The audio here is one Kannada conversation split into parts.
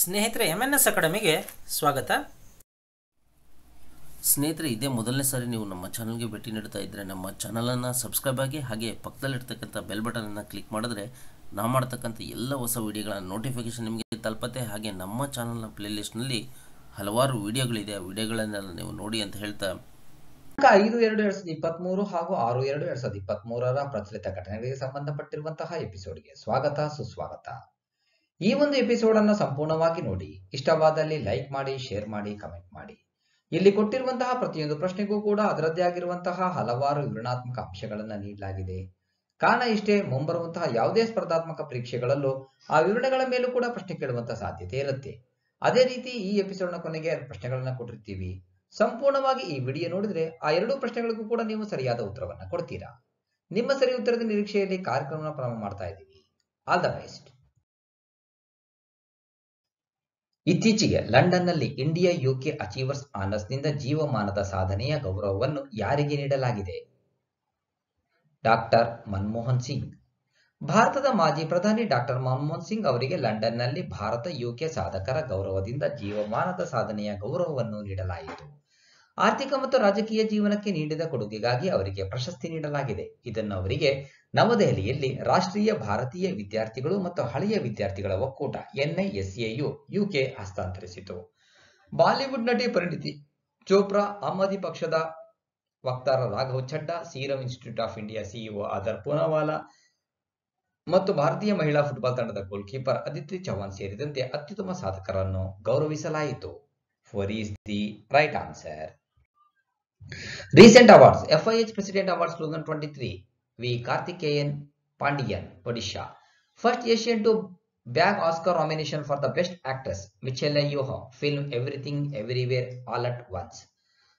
ಸ್ನೇಹಿತರೆ ಎಂ ಎನ್ ಎಸ್ ಅಕಾಡೆಮಿಗೆ ಸ್ವಾಗತ. ಸ್ನೇಹಿತರೆ ಇದೇ ಮೊದಲನೇ ಸಾರಿ ನೀವು ನಮ್ಮ ಚಾನಲ್ಗೆ ಭೇಟಿ ನೀಡ್ತಾ ಇದ್ದರೆ ನಮ್ಮ ಚಾನಲನ್ನು ಸಬ್ಸ್ಕ್ರೈಬ್ ಆಗಿ ಹಾಗೆ ಪಕ್ಕದಲ್ಲಿರ್ತಕ್ಕಂಥ ಬೆಲ್ ಬಟನನ್ನು ಕ್ಲಿಕ್ ಮಾಡಿದ್ರೆ ನಾವು ಮಾಡ್ತಕ್ಕಂಥ ಎಲ್ಲ ಹೊಸ ವಿಡಿಯೋಗಳ ನೋಟಿಫಿಕೇಷನ್ ನಿಮಗೆ ತಲುಪತ್ತೆ. ಹಾಗೆ ನಮ್ಮ ಚಾನಲ್ನ ಪ್ಲೇಲಿಸ್ಟ್ನಲ್ಲಿ ಹಲವಾರು ವಿಡಿಯೋಗಳಿದೆ. ಆ ವಿಡಿಯೋಗಳನ್ನೆಲ್ಲ ನೀವು ನೋಡಿ ಅಂತ ಹೇಳ್ತಾ ಐದು ಎರಡು ಎರಡ್ ಸಾವಿರದ ಇಪ್ಪತ್ಮೂರು ಹಾಗೂ ಆರು ಎರಡು ಎರಡ್ ಸಾವಿರದ ಇಪ್ಪತ್ಮೂರರ ಪ್ರಚಲಿತ ಘಟನೆಗಳಿಗೆ ಸಂಬಂಧಪಟ್ಟಿರುವಂತಹ ಎಪಿಸೋಡ್ಗೆ ಸ್ವಾಗತ ಸುಸ್ವಾಗತ. ಈ ಒಂದು ಎಪಿಸೋಡ್ ಅನ್ನು ಸಂಪೂರ್ಣವಾಗಿ ನೋಡಿ. ಇಷ್ಟವಾದಲ್ಲಿ ಲೈಕ್ ಮಾಡಿ ಶೇರ್ ಮಾಡಿ ಕಮೆಂಟ್ ಮಾಡಿ. ಇಲ್ಲಿ ಕೊಟ್ಟಿರುವಂತಹ ಪ್ರತಿಯೊಂದು ಪ್ರಶ್ನೆಗೂ ಕೂಡ ಅದರದ್ದೇ ಆಗಿರುವಂತಹ ಹಲವಾರು ವಿವರಣಾತ್ಮಕ ಅಂಶಗಳನ್ನು ನೀಡಲಾಗಿದೆ. ಕಾರಣ ಇಷ್ಟೇ, ಮುಂಬರುವಂತಹ ಯಾವುದೇ ಸ್ಪರ್ಧಾತ್ಮಕ ಪರೀಕ್ಷೆಗಳಲ್ಲೂ ಆ ವಿವರಣೆಗಳ ಮೇಲೂ ಕೂಡ ಪ್ರಶ್ನೆ ಕೇಳುವಂತಹ ಸಾಧ್ಯತೆ ಇರುತ್ತೆ. ಅದೇ ರೀತಿ ಈ ಎಪಿಸೋಡ್ನ ಕೊನೆಗೆ ಎರಡು ಪ್ರಶ್ನೆಗಳನ್ನ ಕೊಟ್ಟಿರ್ತೀವಿ. ಸಂಪೂರ್ಣವಾಗಿ ಈ ವಿಡಿಯೋ ನೋಡಿದ್ರೆ ಆ ಎರಡೂ ಪ್ರಶ್ನೆಗಳಿಗೂ ಕೂಡ ನೀವು ಸರಿಯಾದ ಉತ್ತರವನ್ನ ಕೊಡ್ತೀರಾ. ನಿಮ್ಮ ಸರಿ ಉತ್ತರದ ನಿರೀಕ್ಷೆಯಲ್ಲಿ ಕಾರ್ಯಕ್ರಮ ಪ್ರಾರಂಭ ಮಾಡ್ತಾ ಇದ್ದೀವಿ. ಆಲ್ ದ ಬೆಸ್ಟ್ ಇತ್ತೀಚೆಗೆ ಲಂಡನ್ನಲ್ಲಿ ಇಂಡಿಯಾ ಯುಕೆ ಅಚೀವರ್ಸ್ ಆನರ್ಸ್ನಿಂದ ಜೀವಮಾನದ ಸಾಧನೆಯ ಗೌರವವನ್ನು ಯಾರಿಗೆ ನೀಡಲಾಗಿದೆ? ಡಾಕ್ಟರ್ ಮನಮೋಹನ್ ಸಿಂಗ್. ಭಾರತದ ಮಾಜಿ ಪ್ರಧಾನಿ ಡಾಕ್ಟರ್ ಮನಮೋಹನ್ ಸಿಂಗ್ ಅವರಿಗೆ ಲಂಡನ್ನಲ್ಲಿ ಭಾರತ ಯುಕೆ ಸಾಧಕರ ಗೌರವದಿಂದ ಜೀವಮಾನದ ಸಾಧನೆಯ ಗೌರವವನ್ನು ನೀಡಲಾಯಿತು. ಆರ್ಥಿಕ ಮತ್ತು ರಾಜಕೀಯ ಜೀವನಕ್ಕೆ ನೀಡಿದ ಕೊಡುಗೆಗಾಗಿ ಅವರಿಗೆ ಪ್ರಶಸ್ತಿ ನೀಡಲಾಗಿದೆ. ಇದನ್ನು ಅವರಿಗೆ ನವದೆಹಲಿಯಲ್ಲಿ ರಾಷ್ಟ್ರೀಯ ಭಾರತೀಯ ವಿದ್ಯಾರ್ಥಿಗಳು ಮತ್ತು ಹಳೆಯ ವಿದ್ಯಾರ್ಥಿಗಳ ಒಕ್ಕೂಟ, ಎನ್ಐಎಸ್ಎಯು ಯುಕೆ ಹಸ್ತಾಂತರಿಸಿತು. ಬಾಲಿವುಡ್ ನಟಿ ಪರಿಣಿತಿ ಚೋಪ್ರಾ, ಆಮ್ ಪಕ್ಷದ ವಕ್ತಾರ Raghav Chadha, serum institute of India CEO Adar Poonawalla ಮತ್ತು ಭಾರತೀಯ ಮಹಿಳಾ ಫುಟ್ಬಾಲ್ ತಂಡದ ಗೋಲ್ ಕೀಪರ್ ಅದಿತಿ ಚೌಹಾಣ್ ಸೇರಿದಂತೆ ಅತ್ಯುತ್ತಮ ಸಾಧಕರನ್ನು ಗೌರವಿಸಲಾಯಿತು. Four is the right answer. Recent awards FIH President Awards 2023 V. Karthikeyan Pandiyan, Odisha. First Asian to bag Oscar nomination for the Best Actress Michelle Yoho, film Everything Everywhere All at Once.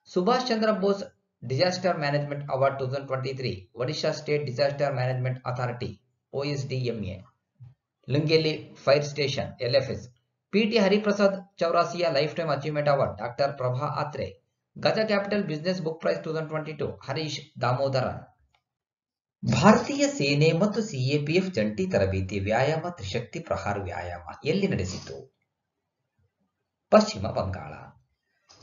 Subhash Chandra Bose Disaster Management Award 2023 Odisha State Disaster Management Authority OSDMA. Lungeli Fire Station LFS. PT Hariprasad Chaurasia Lifetime Achievement Award Dr. Prabha Atre Gaja Capital Business Book Prize 2022, Harish Damodaran. ಭಾರತೀಯ ಸೇನೆ ಮತ್ತು ಸಿಎಪಿಎಫ್ ಜಂಟಿ ತರಬೇತಿ ವ್ಯಾಯಾಮ ತ್ರಿಶಕ್ತಿ ಪ್ರಹಾರ ವ್ಯಾಯಾಮ ಎಲ್ಲಿ ನಡೆಸಿತು? ಪಶ್ಚಿಮ ಬಂಗಾಳ.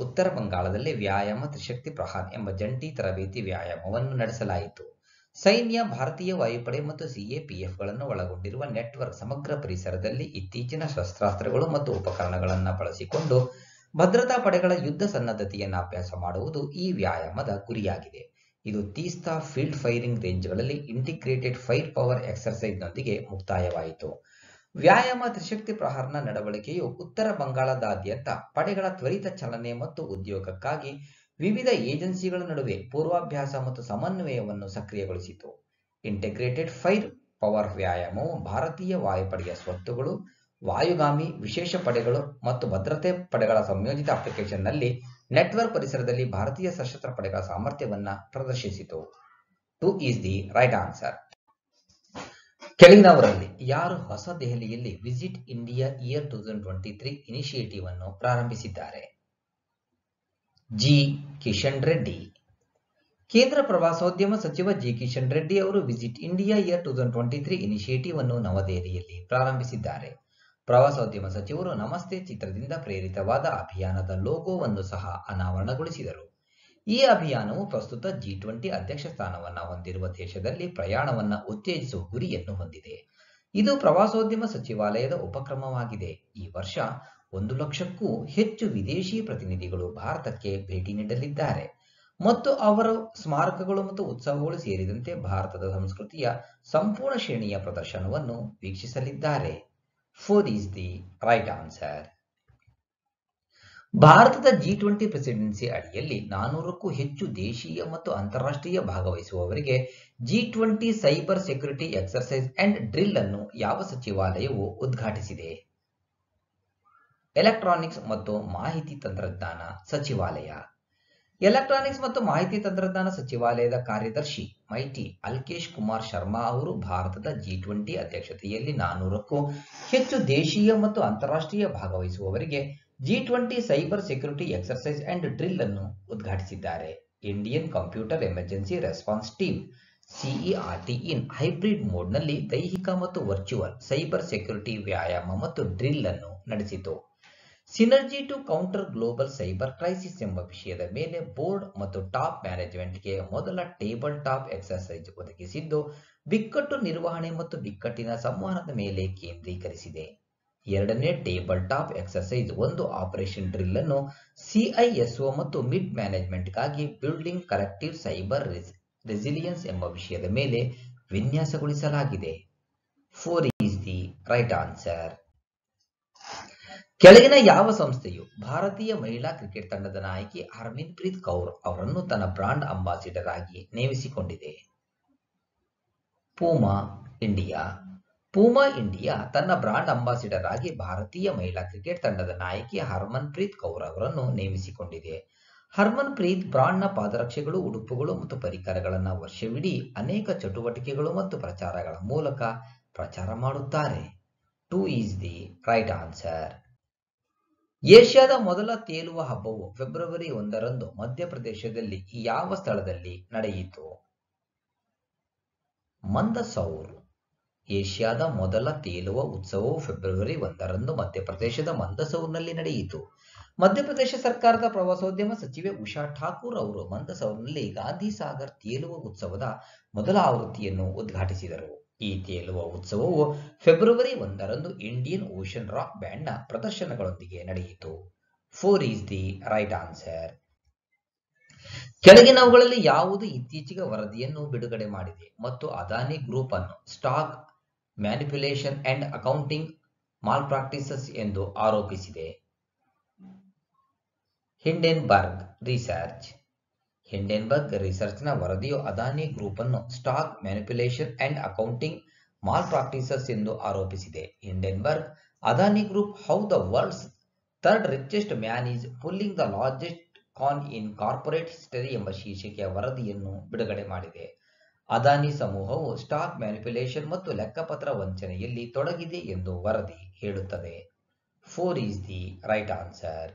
ಉತ್ತರ ಬಂಗಾಳದಲ್ಲಿ ವ್ಯಾಯಾಮ ತ್ರಿಶಕ್ತಿ ಪ್ರಹಾರ್ ಎಂಬ ಜಂಟಿ ತರಬೇತಿ ವ್ಯಾಯಾಮವನ್ನು ನಡೆಸಲಾಯಿತು. ಸೈನ್ಯ ಭಾರತೀಯ ವಾಯುಪಡೆ ಮತ್ತು ಸಿಎಪಿಎಫ್ಗಳನ್ನು ಒಳಗೊಂಡಿರುವ ನೆಟ್ವರ್ಕ್ ಸಮಗ್ರ ಪರಿಸರದಲ್ಲಿ ಇತ್ತೀಚಿನ ಶಸ್ತ್ರಾಸ್ತ್ರಗಳು ಮತ್ತು ಉಪಕರಣಗಳನ್ನು ಬಳಸಿಕೊಂಡು ಭದ್ರತಾ ಪಡೆಗಳ ಯುದ್ಧ ಸನ್ನದ್ಧತೆಯನ್ನು ಅಭ್ಯಾಸ ಮಾಡುವುದು ಈ ವ್ಯಾಯಾಮದ ಗುರಿಯಾಗಿದೆ. ಇದು ತೀಸ್ತಾ ಫೀಲ್ಡ್ ಫೈರಿಂಗ್ ರೇಂಜ್ಗಳಲ್ಲಿ ಇಂಟಿಗ್ರೇಟೆಡ್ ಫೈರ್ ಪವರ್ ಎಕ್ಸರ್ಸೈಸ್ನೊಂದಿಗೆ ಮುಕ್ತಾಯವಾಯಿತು. ವ್ಯಾಯಾಮ, ತ್ರಿಶಕ್ತಿ ಪ್ರಹಾರನ ನಡವಳಿಕೆಯು ಉತ್ತರ ಬಂಗಾಳದಾದ್ಯಂತ ಪಡೆಗಳ ತ್ವರಿತ ಚಲನೆ ಮತ್ತು ಉದ್ಯೋಗಕ್ಕಾಗಿ ವಿವಿಧ ಏಜೆನ್ಸಿಗಳ ನಡುವೆ ಪೂರ್ವಾಭ್ಯಾಸ ಮತ್ತು ಸಮನ್ವಯವನ್ನು ಸಕ್ರಿಯಗೊಳಿಸಿತು. ಇಂಟಿಗ್ರೇಟೆಡ್ ಫೈರ್ ಪವರ್ ವ್ಯಾಯಾಮವು ಭಾರತೀಯ ವಾಯುಪಡೆಯ ಸ್ವತ್ತುಗಳು ವಾಯುಗಾಮಿ, ವಿಶೇಷ ಪಡೆಗಳು ಮತ್ತು ಭದ್ರತೆ ಪಡೆಗಳ ಸಂಯೋಜಿತ ಅಪ್ಲಿಕೇಶನ್ನಲ್ಲಿ ನೆಟ್ವರ್ಕ್ ಪರಿಸರದಲ್ಲಿ ಭಾರತೀಯ ಸಶಸ್ತ್ರ ಪಡೆಗಳ ಸಾಮರ್ಥ್ಯವನ್ನು ಪ್ರದರ್ಶಿಸಿತು. Two is the right answer ಕೆಳಗಿನವರಲ್ಲಿ ಯಾರು ಹೊಸ ದೆಹಲಿಯಲ್ಲಿ visit India year two thousand twenty three initiative ಅನ್ನು ಪ್ರಾರಂಭಿಸಿದ್ದಾರೆ? ಜಿ ಕಿಶನ್ ರೆಡ್ಡಿ ಕೇಂದ್ರ ಪ್ರವಾಸೋದ್ಯಮ ಸಚಿವ ಜಿ ಕಿಶನ್ ರೆಡ್ಡಿ ಅವರು visit India year two thousand twenty three initiative ಅನ್ನು ನವದೆಹಲಿಯಲ್ಲಿ ಪ್ರಾರಂಭಿಸಿದ್ದಾರೆ. ಪ್ರವಾಸೋದ್ಯಮ ಸಚಿವರು ನಮಸ್ತೆ ಚಿತ್ರದಿಂದ ಪ್ರೇರಿತವಾದ ಅಭಿಯಾನದ ಲೋಗೋವನ್ನು ಸಹ ಅನಾವರಣಗೊಳಿಸಿದರು. ಈ ಅಭಿಯಾನವು ಪ್ರಸ್ತುತ ಜಿ ಟ್ವೆಂಟಿ ಅಧ್ಯಕ್ಷ ಸ್ಥಾನವನ್ನು ಹೊಂದಿರುವ ದೇಶದಲ್ಲಿ ಪ್ರಯಾಣವನ್ನು ಉತ್ತೇಜಿಸುವ ಗುರಿಯನ್ನು ಹೊಂದಿದೆ. ಇದು ಪ್ರವಾಸೋದ್ಯಮ ಸಚಿವಾಲಯದ ಉಪಕ್ರಮವಾಗಿದೆ. ಈ ವರ್ಷ ಒಂದು ಲಕ್ಷಕ್ಕೂ ಹೆಚ್ಚು ವಿದೇಶಿ ಪ್ರತಿನಿಧಿಗಳು ಭಾರತಕ್ಕೆ ಭೇಟಿ ನೀಡಲಿದ್ದಾರೆ. ಮತ್ತು ಅವರ ಸ್ಮಾರಕಗಳು ಮತ್ತು ಉತ್ಸವಗಳು ಸೇರಿದಂತೆ ಭಾರತದ ಸಂಸ್ಕೃತಿಯ ಸಂಪೂರ್ಣ ಶ್ರೇಣಿಯ ಪ್ರದರ್ಶನವನ್ನು ವೀಕ್ಷಿಸಲಿದ್ದಾರೆ. Four is the right answer ಭಾರತದ ಜಿ ಟ್ವೆಂಟಿ ಪ್ರೆಸಿಡೆನ್ಸಿ ಅಡಿಯಲ್ಲಿ ನಾನೂರಕ್ಕೂ ಹೆಚ್ಚು ದೇಶೀಯ ಮತ್ತು ಅಂತಾರಾಷ್ಟ್ರೀಯ ಭಾಗವಹಿಸುವವರಿಗೆ G twenty cyber security exercise and drill ಅನ್ನು ಯಾವ ಸಚಿವಾಲಯವು ಉದ್ಘಾಟಿಸಿದೆ? ಎಲೆಕ್ಟ್ರಾನಿಕ್ಸ್ ಮತ್ತು ಮಾಹಿತಿ ತಂತ್ರಜ್ಞಾನ ಸಚಿವಾಲಯ. ಎಲೆಕ್ಟ್ರಾನಿಕ್ಸ್ ಮತ್ತು ಮಾಹಿತಿ ತಂತ್ರಜ್ಞಾನ ಸಚಿವಾಲಯದ ಕಾರ್ಯದರ್ಶಿ ಮೈಟಿ ಅಲ್ಕೇಶ್ ಕುಮಾರ್ ಶರ್ಮಾ ಅವರು ಭಾರತದ ಜಿ ಟ್ವೆಂಟಿ ಅಧ್ಯಕ್ಷತೆಯಲ್ಲಿ ನಾನೂರಕ್ಕೂ ಹೆಚ್ಚು ದೇಶೀಯ ಮತ್ತು ಅಂತಾರಾಷ್ಟ್ರೀಯ ಭಾಗವಹಿಸುವವರಿಗೆ G twenty cyber security exercise and drill ಅನ್ನು ಉದ್ಘಾಟಿಸಿದ್ದಾರೆ. Indian computer emergency response team CERT in hybrid ಮೋಡ್ನಲ್ಲಿ ದೈಹಿಕ ಮತ್ತು ವರ್ಚುವಲ್ ಸೈಬರ್ ಸೆಕ್ಯುರಿಟಿ ವ್ಯಾಯಾಮ ಮತ್ತು ಡ್ರಿಲ್ ಅನ್ನು ನಡೆಸಿತು. Synergy to counter global cyber crisis ಎಂಬ ವಿಷಯದ ಮೇಲೆ ಬೋರ್ಡ್ ಮತ್ತು ಟಾಪ್ ಮ್ಯಾನೇಜ್ಮೆಂಟ್ಗೆ ಮೊದಲ ಟೇಬಲ್ ಟಾಪ್ ಎಕ್ಸರ್ಸೈಸ್ ಒದಗಿಸಿದ್ದು, ಬಿಕ್ಕಟ್ಟು ನಿರ್ವಹಣೆ ಮತ್ತು ಬಿಕ್ಕಟ್ಟಿನ ಸಂವಹನದ ಮೇಲೆ ಕೇಂದ್ರೀಕರಿಸಿದೆ. ಎರಡನೇ ಟೇಬಲ್ ಟಾಪ್ ಎಕ್ಸರ್ಸೈಸ್ ಒಂದು ಆಪರೇಷನ್ ಡ್ರಿಲ್ ಅನ್ನು ಸಿಐಎಸ್ಒ ಮತ್ತು ಮಿಡ್ ಮ್ಯಾನೇಜ್ಮೆಂಟ್ಗಾಗಿ ಬಿಲ್ಡಿಂಗ್ ಕರೆಕ್ಟಿವ್ ಸೈಬರ್ ರೆಸಿಲಿಯನ್ಸ್ ಎಂಬ ವಿಷಯದ ಮೇಲೆ ವಿನ್ಯಾಸಗೊಳಿಸಲಾಗಿದೆ. Four is the right answer. ಕೆಳಗಿನ ಯಾವ ಸಂಸ್ಥೆಯು ಭಾರತೀಯ ಮಹಿಳಾ ಕ್ರಿಕೆಟ್ ತಂಡದ ನಾಯಕಿ ಹರ್ಮಿನ್ ಪ್ರೀತ್ ಕೌರ್ ಅವರನ್ನು ತನ್ನ ಬ್ರಾಂಡ್ ಅಂಬಾಸಿಡರ್ ಆಗಿ ನೇಮಿಸಿಕೊಂಡಿದೆ. Puma, India. ಪೂಮಾ, ಇಂಡಿಯಾ ತನ್ನ ಬ್ರಾಂಡ್ ಅಂಬಾಸಿಡರ್ ಆಗಿ ಭಾರತೀಯ ಮಹಿಳಾ ಕ್ರಿಕೆಟ್ ತಂಡದ ನಾಯಕಿ ಹರ್ಮನ್ ಪ್ರೀತ್ ಕೌರ್ ಅವರನ್ನು ನೇಮಿಸಿಕೊಂಡಿದೆ. ಹರ್ಮನ್ ಪ್ರೀತ್ ಬ್ರಾಂಡ್ನ ಪಾದರಕ್ಷೆಗಳು, ಉಡುಪುಗಳು ಮತ್ತು ಪರಿಕರಗಳನ್ನು ವರ್ಷವಿಡೀ ಅನೇಕ ಚಟುವಟಿಕೆಗಳು ಮತ್ತು ಪ್ರಚಾರಗಳ ಮೂಲಕ ಪ್ರಚಾರ ಮಾಡುತ್ತಾರೆ. Two is the right answer. ಏಷ್ಯಾದ ಮೊದಲ ತೇಲುವ ಹಬ್ಬವು ಫೆಬ್ರವರಿ ಒಂದರಂದು ಮಧ್ಯಪ್ರದೇಶದಲ್ಲಿ ಯಾವ ಸ್ಥಳದಲ್ಲಿ ನಡೆಯಿತು? ಮಂದಸೌರ್. ಏಷ್ಯಾದ ಮೊದಲ ತೇಲುವ ಉತ್ಸವವು ಫೆಬ್ರವರಿ ಒಂದರಂದು ಮಧ್ಯಪ್ರದೇಶದ ಮಂದಸೌರ್ನಲ್ಲಿ ನಡೆಯಿತು. ಮಧ್ಯಪ್ರದೇಶ ಸರ್ಕಾರದ ಪ್ರವಾಸೋದ್ಯಮ ಸಚಿವೆ ಉಷಾ ಠಾಕೂರ್ ಅವರು ಮಂದಸೌರ್ನಲ್ಲಿ ಗಾಂಧಿ ಸಾಗರ್ ತೇಲುವ ಉತ್ಸವದ ಮೊದಲ ಆವೃತ್ತಿಯನ್ನು ಉದ್ಘಾಟಿಸಿದರು. ಈ ತೇಲುವ ಉತ್ಸವವು ಫೆಬ್ರವರಿ ಒಂದರಂದು ಇಂಡಿಯನ್ ಓಷನ್ ರಾಕ್ ಬ್ಯಾಂಡ್ನ ಪ್ರದರ್ಶನಗಳೊಂದಿಗೆ ನಡೆಯಿತು. Four is the right answer. ಕೆಳಗಿನವುಗಳಲ್ಲಿ ಯಾವುದು ಇತ್ತೀಚೆಗೆ ವರದಿಯನ್ನು ಬಿಡುಗಡೆ ಮಾಡಿದೆ ಮತ್ತು ಅದಾನಿ ಗ್ರೂಪ್ ಅನ್ನು stock manipulation and accounting malpractices ಎಂದು ಆರೋಪಿಸಿದೆ. Hindenburg, research. ಹಿಂಡೆನ್ಬರ್ಗ್ ರಿಸರ್ಚ್ನ ವರದಿಯು ಅದಾನಿ ಗ್ರೂಪ್ ಅನ್ನು stock manipulation and accounting malpractices ಎಂದು ಆರೋಪಿಸಿದೆ. Hindenburg Adani group how the world's third richest man is pulling the largest con in corporate history ಎಂಬ ಶೀರ್ಷಿಕೆಯ ವರದಿಯನ್ನು ಬಿಡುಗಡೆ ಮಾಡಿದೆ. ಅದಾನಿ ಸಮೂಹವು ಸ್ಟಾಕ್ ಮ್ಯಾನಿಪ್ಯುಲೇಷನ್ ಮತ್ತು ಲೆಕ್ಕಪತ್ರ ವಂಚನೆಯಲ್ಲಿ ತೊಡಗಿದೆ ಎಂದು ವರದಿ ಹೇಳುತ್ತದೆ. Four is the right answer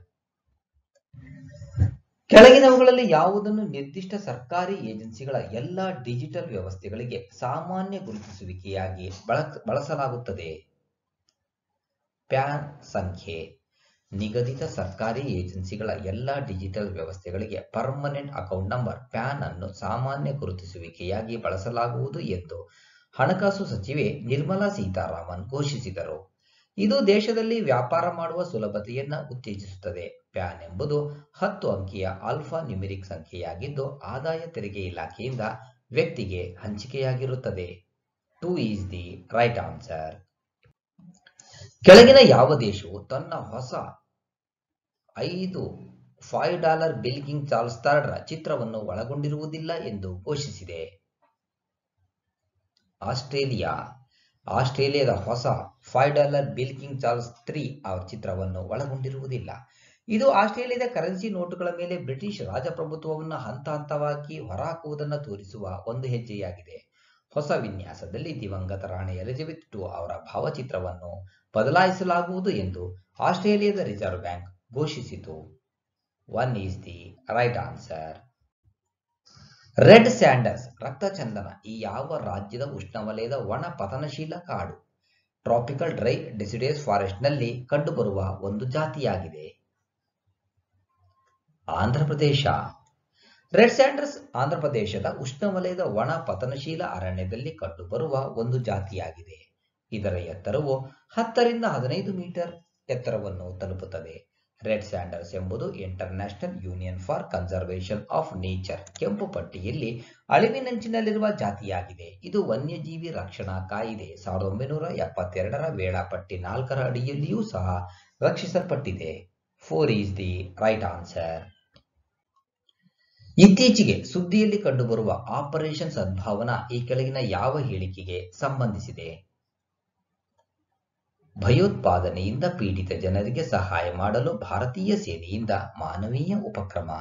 ಕೆಳಗಿನವುಗಳಲ್ಲಿ ಯಾವುದನ್ನು ನಿರ್ದಿಷ್ಟ ಸರ್ಕಾರಿ ಏಜೆನ್ಸಿಗಳ ಎಲ್ಲ ಡಿಜಿಟಲ್ ವ್ಯವಸ್ಥೆಗಳಿಗೆ ಸಾಮಾನ್ಯ ಗುರುತಿಸುವಿಕೆಯಾಗಿ ಬಳಸಲಾಗುತ್ತದೆ. ಪ್ಯಾನ್ ಸಂಖ್ಯೆ. ನಿಗದಿತ ಸರ್ಕಾರಿ ಏಜೆನ್ಸಿಗಳ ಎಲ್ಲ ಡಿಜಿಟಲ್ ವ್ಯವಸ್ಥೆಗಳಿಗೆ ಪರ್ಮನೆಂಟ್ ಅಕೌಂಟ್ ನಂಬರ್, ಪ್ಯಾನ್ ಅನ್ನು ಸಾಮಾನ್ಯ ಗುರುತಿಸುವಿಕೆಯಾಗಿ ಬಳಸಲಾಗುವುದು ಎಂದು ಹಣಕಾಸು ಸಚಿವೆ ನಿರ್ಮಲಾ ಸೀತಾರಾಮನ್ ಘೋಷಿಸಿದರು. ಇದು ದೇಶದಲ್ಲಿ ವ್ಯಾಪಾರ ಮಾಡುವ ಸುಲಭತೆಯನ್ನು ಉತ್ತೇಜಿಸುತ್ತದೆ. ಪ್ಯಾನ್ ಎಂಬುದು ಹತ್ತು ಅಂಕಿಯ ಆಲ್ಫಾ ನ್ಯೂಮಿರಿಕ್ ಸಂಖ್ಯೆಯಾಗಿದ್ದು ಆದಾಯ ತೆರಿಗೆ ಇಲಾಖೆಯಿಂದ ವ್ಯಕ್ತಿಗೆ ಹಂಚಿಕೆಯಾಗಿರುತ್ತದೆ. Two is the right answer. ಕೆಳಗಿನ ಯಾವ ದೇಶವು ತನ್ನ ಹೊಸ ಐದು five dollar bill king Charles ಥರ್ಡ್ರ ಚಿತ್ರವನ್ನು ಒಳಗೊಂಡಿರುವುದಿಲ್ಲ ಎಂದು ಘೋಷಿಸಿದೆ. ಆಸ್ಟ್ರೇಲಿಯಾ. ಆಸ್ಟ್ರೇಲಿಯಾದ ಹೊಸ five dollar bill king Charles three ಅವರ ಚಿತ್ರವನ್ನು ಒಳಗೊಂಡಿರುವುದಿಲ್ಲ. ಇದು ಆಸ್ಟ್ರೇಲಿಯಾದ ಕರೆನ್ಸಿ ನೋಟುಗಳ ಮೇಲೆ ಬ್ರಿಟಿಷ್ ರಾಜಪ್ರಭುತ್ವವನ್ನು ಹಂತ ಹಂತವಾಗಿ ಹೊರಹಾಕುವುದನ್ನು ತೋರಿಸುವ ಒಂದು ಹೆಜ್ಜೆಯಾಗಿದೆ. ಹೊಸ ವಿನ್ಯಾಸದಲ್ಲಿ ದಿವಂಗತ ರಾಣಿ ಎಲಿಜಬೆತ್ ಟು ಅವರ ಭಾವಚಿತ್ರವನ್ನು ಬದಲಾಯಿಸಲಾಗುವುದು ಎಂದು ಆಸ್ಟ್ರೇಲಿಯಾದ ರಿಸರ್ವ್ ಬ್ಯಾಂಕ್ ಘೋಷಿಸಿತು. One is the right answer red sanders, ರಕ್ತಚಂದನ ಈ ಯಾವ ರಾಜ್ಯದ ಉಷ್ಣವಲಯದ ಒಣ ಪತನಶೀಲ ಕಾಡು? ಟ್ರಾಪಿಕಲ್ ಡ್ರೈ ಡೆಸಿಡೇಸ್ ಫಾರೆಸ್ಟ್ನಲ್ಲಿ ಕಂಡುಬರುವ ಒಂದು ಜಾತಿಯಾಗಿದೆ. ಆಂಧ್ರಪ್ರದೇಶ ರೆಡ್ ಸ್ಯಾಂಡರ್ಸ್ ಆಂಧ್ರಪ್ರದೇಶದ ಉಷ್ಣವಲಯದ ಒಣ ಪತನಶೀಲ ಅರಣ್ಯದಲ್ಲಿ ಕಂಡುಬರುವ ಒಂದು ಜಾತಿಯಾಗಿದೆ. ಇದರ ಎತ್ತರವು ಹತ್ತರಿಂದ ಹದಿನೈದು ಮೀಟರ್ ಎತ್ತರವನ್ನು ತಲುಪುತ್ತದೆ. ರೆಡ್ ಸ್ಯಾಂಡರ್ಸ್ ಎಂಬುದು International Union for Conservation of Nature ಕೆಂಪು ಪಟ್ಟಿಯಲ್ಲಿ ಅಳಿವಿನಂಚಿನಲ್ಲಿರುವ ಜಾತಿಯಾಗಿದೆ. ಇದು ವನ್ಯಜೀವಿ ರಕ್ಷಣಾ ಕಾಯಿದೆ. ಸಾವಿರದ ಒಂಬೈನೂರ ಎಪ್ಪತ್ತೆರಡರ ವೇಳಾಪಟ್ಟಿ ನಾಲ್ಕರ ಅಡಿಯಲ್ಲಿಯೂ ಸಹ ರಕ್ಷಿಸಲ್ಪಟ್ಟಿದೆ. Four is the right answer ಇತ್ತೀಚೆಗೆ ಸುದ್ದಿಯಲ್ಲಿ ಕಂಡುಬರುವ ಆಪರೇಷನ್ ಸದ್ಭಾವನಾ ಈ ಕೆಳಗಿನ ಯಾವ ಹೇಳಿಕೆಗೆ ಸಂಬಂಧಿಸಿದೆ? ಭಯೋತ್ಪಾದನೆಯಿಂದ ಪೀಡಿತ ಜನರಿಗೆ ಸಹಾಯ ಮಾಡಲು ಭಾರತೀಯ ಸೇನೆಯಿಂದ ಮಾನವೀಯ ಉಪಕ್ರಮ.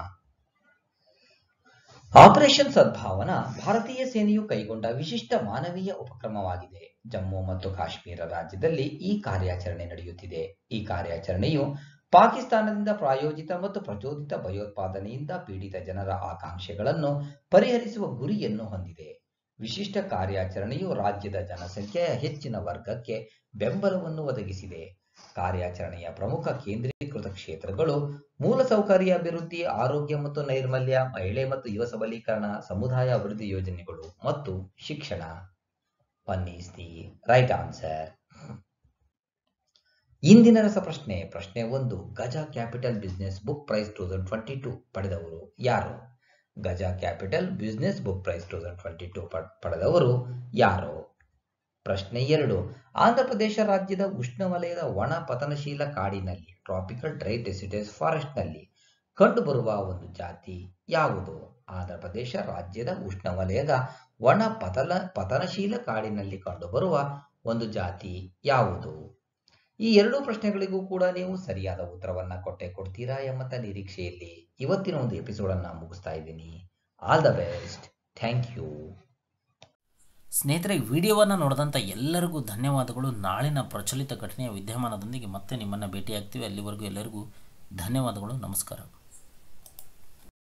ಆಪರೇಷನ್ ಸದ್ಭಾವನಾ ಭಾರತೀಯ ಸೇನೆಯು ಕೈಗೊಂಡ ವಿಶಿಷ್ಟ ಮಾನವೀಯ ಉಪಕ್ರಮವಾಗಿದೆ. ಜಮ್ಮು ಮತ್ತು ಕಾಶ್ಮೀರ ರಾಜ್ಯದಲ್ಲಿ ಈ ಕಾರ್ಯಾಚರಣೆ ನಡೆಯುತ್ತಿದೆ. ಈ ಕಾರ್ಯಾಚರಣೆಯು ಪಾಕಿಸ್ತಾನದಿಂದ ಪ್ರಾಯೋಜಿತ ಮತ್ತು ಪ್ರಚೋದಿತ ಭಯೋತ್ಪಾದನೆಯಿಂದ ಪೀಡಿತ ಜನರ ಆಕಾಂಕ್ಷೆಗಳನ್ನು ಪರಿಹರಿಸುವ ಗುರಿಯನ್ನು ಹೊಂದಿದೆ. ವಿಶಿಷ್ಟ ಕಾರ್ಯಾಚರಣೆಯು ರಾಜ್ಯದ ಜನಸಂಖ್ಯೆಯ ಹೆಚ್ಚಿನ ವರ್ಗಕ್ಕೆ ಬೆಂಬಲವನ್ನು ಒದಗಿಸಿದೆ. ಕಾರ್ಯಾಚರಣೆಯ ಪ್ರಮುಖ ಕೇಂದ್ರೀಕೃತ ಕ್ಷೇತ್ರಗಳು ಮೂಲಸೌಕರ್ಯ ಅಭಿವೃದ್ಧಿ, ಆರೋಗ್ಯ ಮತ್ತು ನೈರ್ಮಲ್ಯ, ಮಹಿಳೆ ಮತ್ತು ಯುವ ಸಬಲೀಕರಣ, ಸಮುದಾಯ ಅಭಿವೃದ್ಧಿ ಯೋಜನೆಗಳು ಮತ್ತು ಶಿಕ್ಷಣ. One the right answer. ಇಂದಿನ ರಸಪ್ರಶ್ನೆ ಪ್ರಶ್ನೆ. ಒಂದು, Gaja capital business book prize two twenty two ಪಡೆದವರು ಯಾರು? Gaja capital business book prize two thousand twenty two ಪಡೆದವರು ಯಾರು? ಪ್ರಶ್ನೆ ಎರಡು. ಆಂಧ್ರಪ್ರದೇಶ ರಾಜ್ಯದ ಉಷ್ಣವಲಯದ ಒಣ ಪತನಶೀಲ ಕಾಡಿನಲ್ಲಿ ಟ್ರಾಪಿಕಲ್ ಡ್ರೈ ಫಾರೆಸ್ಟ್ ಫಾರೆಸ್ಟ್ನಲ್ಲಿ ಕಂಡುಬರುವ ಒಂದು ಜಾತಿ ಯಾವುದು? ಆಂಧ್ರಪ್ರದೇಶ ರಾಜ್ಯದ ಉಷ್ಣವಲಯದ ಒಣ ಪತನ ಪತನಶೀಲ ಕಾಡಿನಲ್ಲಿ ಕಂಡುಬರುವ ಒಂದು ಜಾತಿ ಯಾವುದು? ಈ ಎರಡೂ ಪ್ರಶ್ನೆಗಳಿಗೂ ಕೂಡ ನೀವು ಸರಿಯಾದ ಉತ್ತರವನ್ನ ಕೊಟ್ಟೆ ಕೊಡ್ತೀರಾ ಎಂಬಂತ ನಿರೀಕ್ಷೆಯಲ್ಲಿ ಇವತ್ತಿನ ಒಂದು ಎಪಿಸೋಡ್ ಅನ್ನ ಮುಗಿಸ್ತಾ ಇದ್ದೀನಿ. All the best thank you ಸ್ನೇಹಿತರೆ ವಿಡಿಯೋವನ್ನು ನೋಡಿದಂಥ ಎಲ್ಲರಿಗೂ ಧನ್ಯವಾದಗಳು. ನಾಳಿನ ಪ್ರಚಲಿತ ಘಟನೆಯ ವಿದ್ಯಮಾನದೊಂದಿಗೆ ಮತ್ತೆ ನಿಮ್ಮನ್ನು ಭೇಟಿಯಾಗ್ತೀವಿ. ಅಲ್ಲಿವರೆಗೂ ಎಲ್ಲರಿಗೂ ಧನ್ಯವಾದಗಳು. ನಮಸ್ಕಾರ.